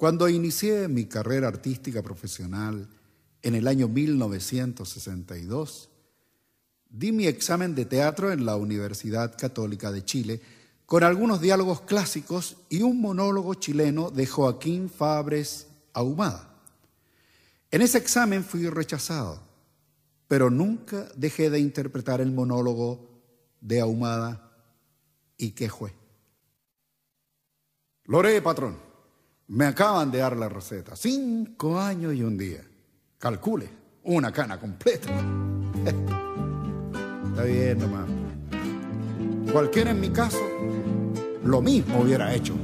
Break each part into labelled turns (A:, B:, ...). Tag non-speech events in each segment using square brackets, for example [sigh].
A: Cuando inicié mi carrera artística profesional en el año 1962, di mi examen de teatro en la Universidad Católica de Chile con algunos diálogos clásicos y un monólogo chileno de Joaquín Fabres Ahumada. En ese examen fui rechazado, pero nunca dejé de interpretar el monólogo de Ahumada y qué fue. Lore, patrón. Me acaban de dar la receta. Cinco años y un día. Calcule, una cana completa. [laughs] Está bien nomás. Cualquiera en mi caso, lo mismo hubiera hecho.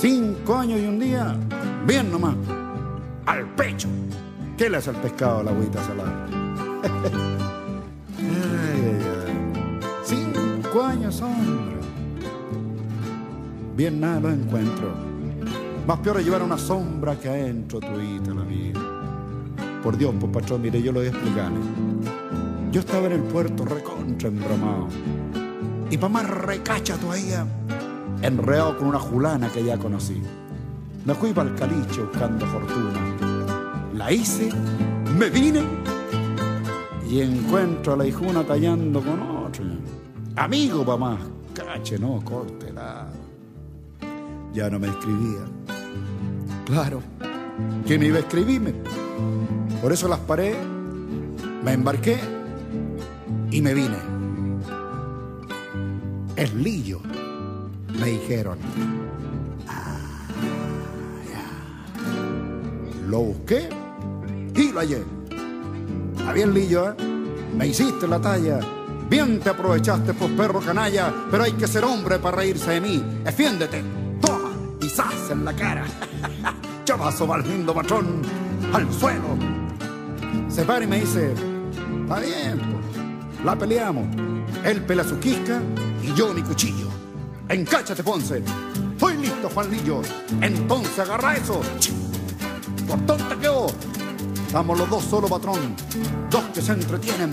A: Cinco años y un día, bien nomás. Al pecho. ¿Qué le hace al pescado a la agüita salada? [laughs] Cinco años, hombre. Bien nada lo encuentro. Más peor es llevar una sombra que adentro tuita la vida. Por Dios, pues patrón, mire, yo lo voy a explicar. Yo estaba en el puerto recontra embromado. Y más recacha todavía, enredado con una julana que ya conocí. Me fui para el caliche buscando fortuna. La hice, me vine y encuentro a la hijuna tallando con otro. Amigo, pa' más, cache, no, córtela. Ya no me escribía. Claro, ¿quién iba a escribirme? Por eso las paré, me embarqué y me vine. Es Lillo, me dijeron. Ah, lo busqué y lo hallé. Está bien, Lillo, ¿eh? Me hiciste la talla. Bien te aprovechaste, pues perro canalla, pero hay que ser hombre para reírse de mí. Efiéndete. En la cara. [laughs] Chavazo mal lindo patrón, al suelo. Se para y me dice, está bien, pues, la peleamos. Él pela su quisca y yo mi cuchillo. Encáchate, Ponce. Estoy listo, Juanillo. Entonces agarra eso. Por tonta que vos. Vamos los dos solo, patrón. Dos que se entretienen.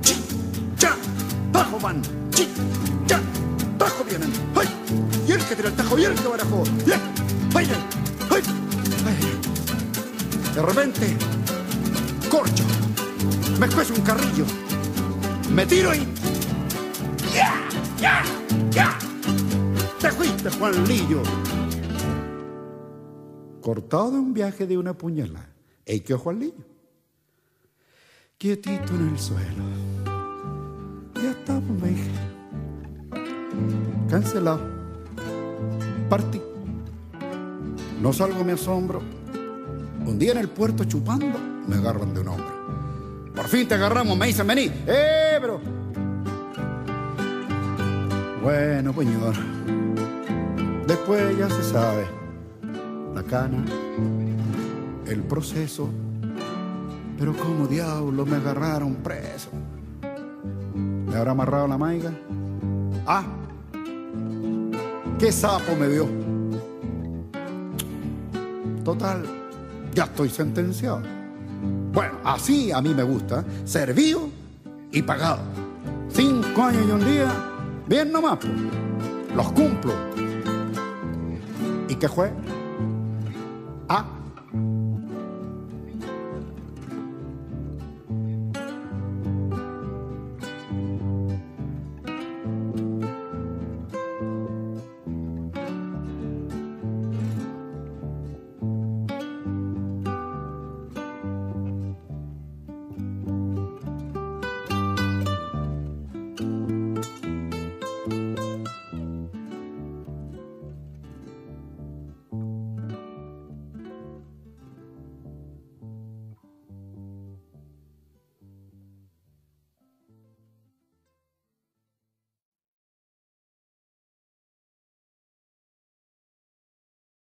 A: Chi, cha, tajo van. Chi, cha, tajo vienen. ¡Ay! Y el que tira el tajo y el que barajó. ¡Ay! ¡Ay! ¡Ay! De repente, corcho. Me cuece un carrillo. Me tiro y. ¡Ya! ¡Ya! ¡Ya! Te fuiste, Juanillo. Cortado de un viaje de una puñalada. ¿Ey qué Juanillo? Quietito en el suelo. Ya está, pues me. Cancelado. Partí. No salgo me asombro. Un día en el puerto chupando, me agarran de un hombro. Por fin te agarramos, me dicen, vení. ¡Eh, pero! Bueno, señor. Después ya se sabe. La cana, el proceso. Pero como diablo me agarraron preso. ¿Me habrá amarrado la maiga? Ah, qué sapo me vio. Total, ya estoy sentenciado. Bueno, así a mí me gusta, servido y pagado. Cinco años y un día, bien nomás, los cumplo. ¿Y qué fue?